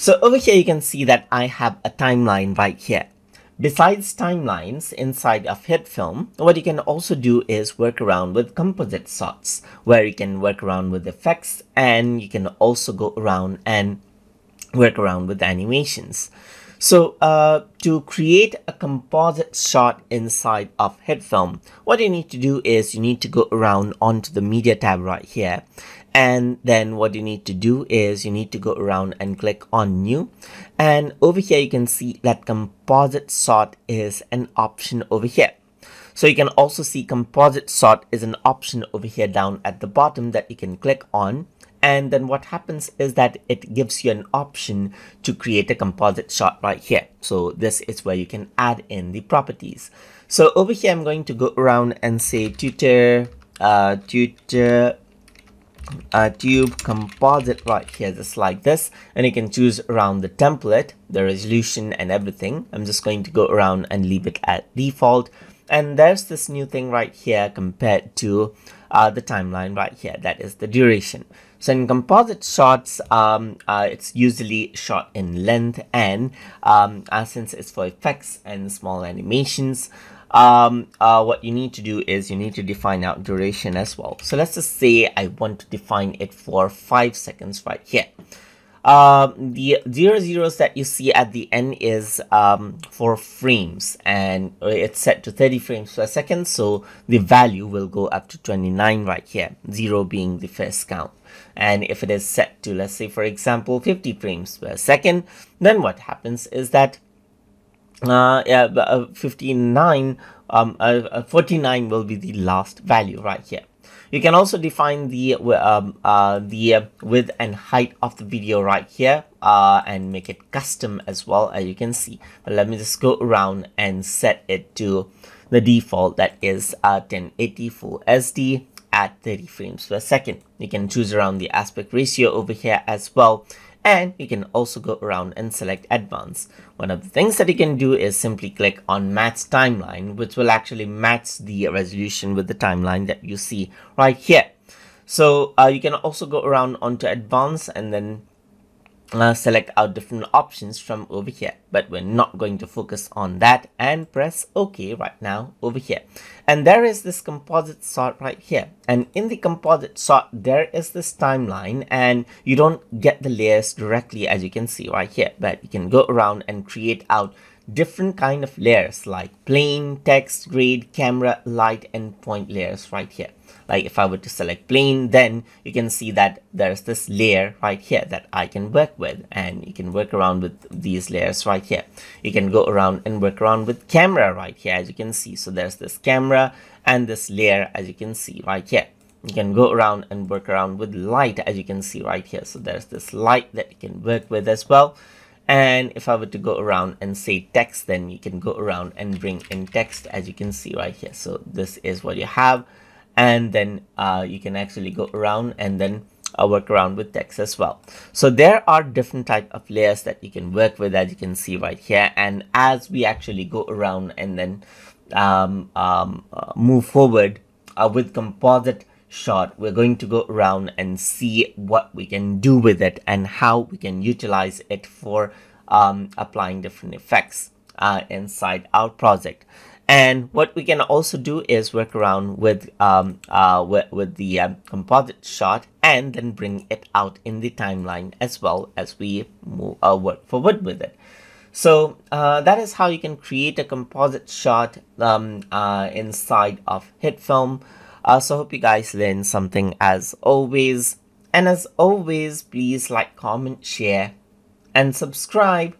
So over here, you can see that I have a timeline right here. Besides timelines inside of HitFilm, what you can also do is work around with composite shots, where you can work around with effects and you can also go around and work around with animations. So uh, to create a composite shot inside of HitFilm, what you need to do is you need to go around onto the media tab right here. And then what you need to do is you need to go around and click on new. And over here, you can see that composite shot is an option over here. So you can also see composite shot is an option over here down at the bottom that you can click on and then what happens is that it gives you an option to create a composite shot right here so this is where you can add in the properties so over here i'm going to go around and say tutor uh tutor uh, tube composite right here just like this and you can choose around the template the resolution and everything. I'm just going to go around and leave it at default. And there's this new thing right here compared to uh, the timeline right here that is the duration. So in composite shots, um, uh, it's usually shot in length and um, uh, since it's for effects and small animations, um, uh, what you need to do is you need to define out duration as well. So let's just say I want to define it for five seconds right here. Um, the zero zeros that you see at the end is um, for frames and it's set to 30 frames per second. So the value will go up to 29 right here, zero being the first count. And if it is set to, let's say, for example, 50 frames per second, then what happens is that uh, yeah, uh, 59, um, uh, uh, 49 will be the last value right here. You can also define the um, uh, the uh, width and height of the video right here uh, and make it custom as well as you can see. But let me just go around and set it to the default that is uh, 1080 full SD at 30 frames per second. You can choose around the aspect ratio over here as well. And you can also go around and select advanced. One of the things that you can do is simply click on match timeline, which will actually match the resolution with the timeline that you see right here. So uh, you can also go around onto advanced and then uh, select our different options from over here but we're not going to focus on that and press ok right now over here. And there is this composite shot right here. And in the composite shot there is this timeline and you don't get the layers directly as you can see right here. But you can go around and create out different kind of layers like plane text grid, camera light and point layers right here. Like if I were to select plane then you can see that there's this layer right here that I can work with and you can work around with these layers right here. You can go around and work around with camera right here as you can see. So there's this camera and this layer as you can see right here. You can go around and work around with light as you can see right here. So there's this light that you can work with as well and if I were to go around and say text then you can go around and bring in text as you can see right here so this is what you have and then uh, you can actually go around and then uh, work around with text as well. So there are different type of layers that you can work with as you can see right here. And as we actually go around and then um, um, uh, move forward uh, with composite shot, we're going to go around and see what we can do with it and how we can utilize it for um, applying different effects uh, inside our project. And what we can also do is work around with um, uh, with, with the um, composite shot and then bring it out in the timeline as well as we move uh, work forward with it. So uh, that is how you can create a composite shot um, uh, inside of HitFilm. So hope you guys learned something as always. And as always, please like, comment, share, and subscribe.